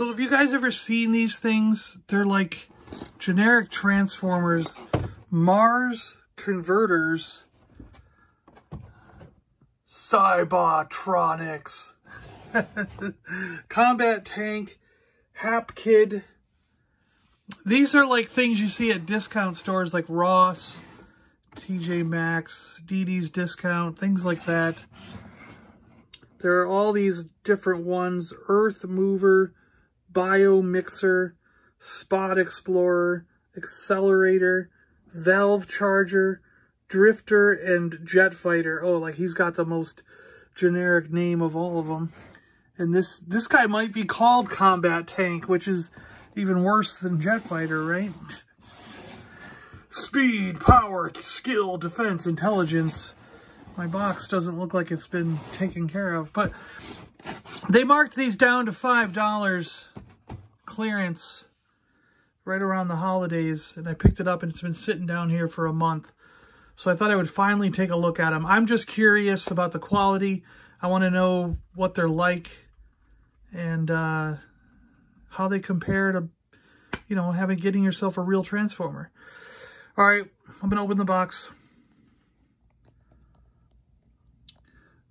So have you guys ever seen these things? They're like generic Transformers, Mars converters, Cybertronics, Combat Tank, Hapkid. These are like things you see at discount stores like Ross, TJ Maxx, DD's Discount, things like that. There are all these different ones. Earth Mover, Bio Mixer, Spot Explorer, Accelerator, Valve Charger, Drifter, and Jet Fighter. Oh, like he's got the most generic name of all of them. And this, this guy might be called Combat Tank, which is even worse than Jet Fighter, right? Speed, power, skill, defense, intelligence. My box doesn't look like it's been taken care of, but they marked these down to $5 clearance right around the holidays, and I picked it up, and it's been sitting down here for a month. So I thought I would finally take a look at them. I'm just curious about the quality. I want to know what they're like and uh, how they compare to, you know, having getting yourself a real Transformer. All right, I'm going to open the box.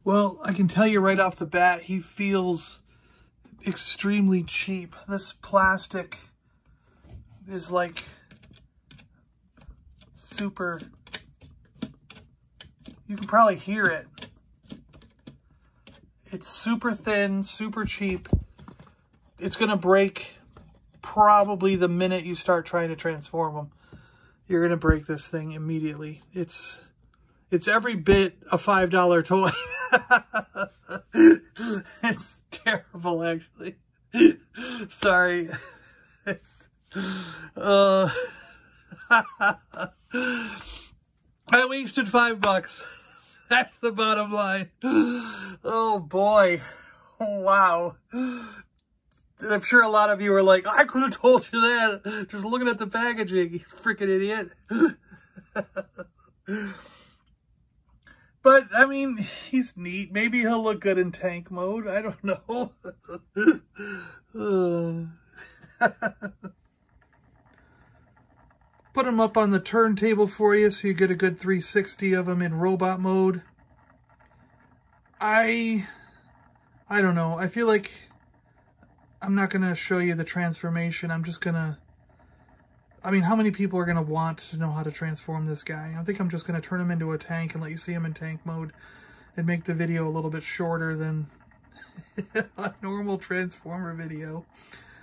Well, I can tell you right off the bat, he feels extremely cheap. This plastic is like super, you can probably hear it. It's super thin, super cheap. It's going to break probably the minute you start trying to transform them. You're going to break this thing immediately. It's it's every bit a $5 toy. it's terrible, actually. Sorry. It's, uh, I wasted five bucks. That's the bottom line. Oh boy. Wow. And I'm sure a lot of you are like, I could have told you that. Just looking at the packaging, you freaking idiot. But, I mean, he's neat. Maybe he'll look good in tank mode. I don't know. Put him up on the turntable for you so you get a good 360 of him in robot mode. I... I don't know. I feel like I'm not going to show you the transformation. I'm just going to I mean, how many people are going to want to know how to transform this guy? I think I'm just going to turn him into a tank and let you see him in tank mode and make the video a little bit shorter than a normal Transformer video.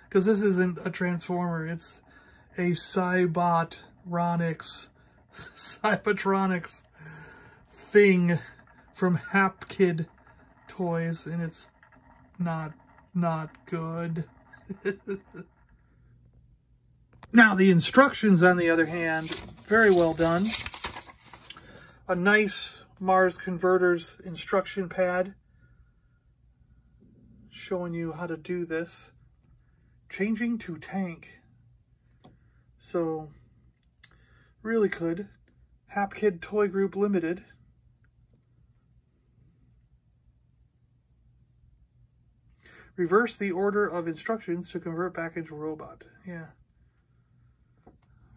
Because this isn't a Transformer, it's a Cybot Ronix, Cybertronics thing from Hapkid Toys, and it's not, not good. Now, the instructions, on the other hand, very well done. A nice Mars Converters instruction pad showing you how to do this. Changing to tank. So, really could. Hapkid Toy Group Limited. Reverse the order of instructions to convert back into robot. Yeah.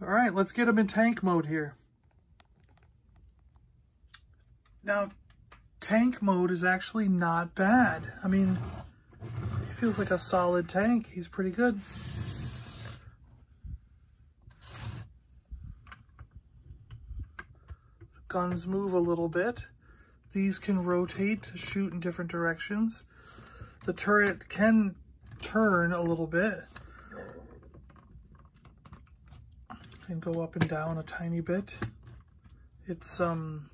All right, let's get them in tank mode here. Now, tank mode is actually not bad. I mean, he feels like a solid tank. He's pretty good. The guns move a little bit. These can rotate to shoot in different directions. The turret can turn a little bit. And go up and down a tiny bit. It's, um,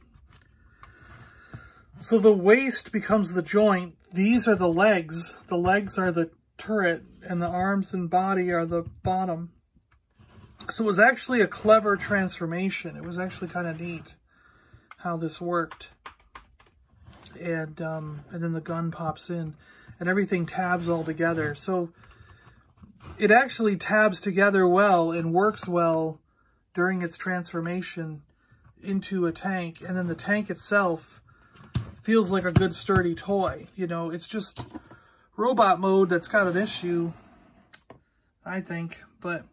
so the waist becomes the joint. These are the legs. The legs are the turret and the arms and body are the bottom. So it was actually a clever transformation. It was actually kind of neat how this worked. And, um, and then the gun pops in and everything tabs all together. So it actually tabs together well and works well during its transformation into a tank. And then the tank itself feels like a good sturdy toy. You know, it's just robot mode that's got an issue. I think. But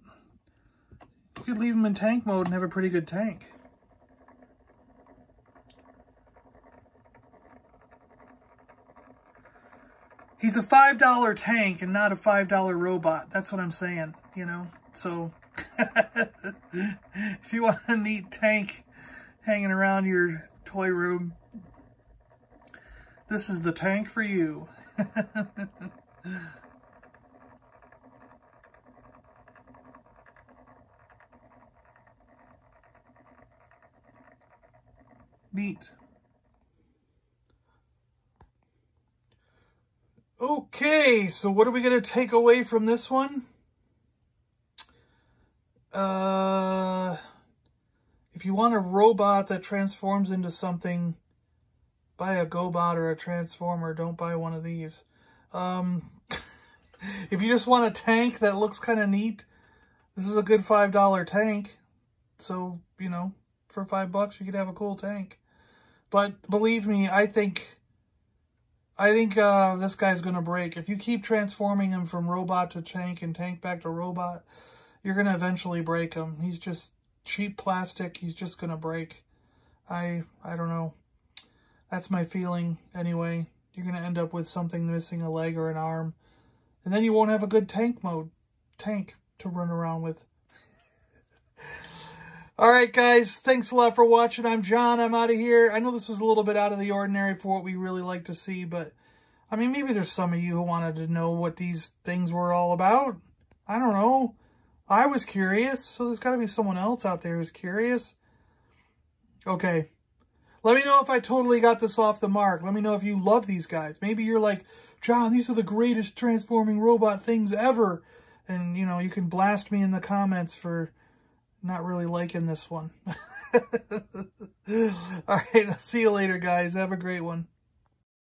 you could leave him in tank mode and have a pretty good tank. He's a $5 tank and not a $5 robot. That's what I'm saying, you know? So, if you want a neat tank hanging around your toy room, this is the tank for you. Neat. Okay, so what are we going to take away from this one? Uh, if you want a robot that transforms into something, buy a GoBot or a Transformer. Don't buy one of these. Um, if you just want a tank that looks kind of neat, this is a good $5 tank. So, you know, for five bucks, you could have a cool tank. But believe me, I think I think uh, this guy's going to break. If you keep transforming him from robot to tank and tank back to robot, you're going to eventually break him. He's just cheap plastic. He's just going to break. I I don't know. That's my feeling anyway. You're going to end up with something missing a leg or an arm. And then you won't have a good tank mode. Tank to run around with. All right, guys. Thanks a lot for watching. I'm John. I'm out of here. I know this was a little bit out of the ordinary for what we really like to see, but I mean, maybe there's some of you who wanted to know what these things were all about. I don't know. I was curious, so there's got to be someone else out there who's curious. Okay. Let me know if I totally got this off the mark. Let me know if you love these guys. Maybe you're like, John, these are the greatest transforming robot things ever. And, you know, you can blast me in the comments for not really liking this one. All right, I'll see you later, guys. Have a great one.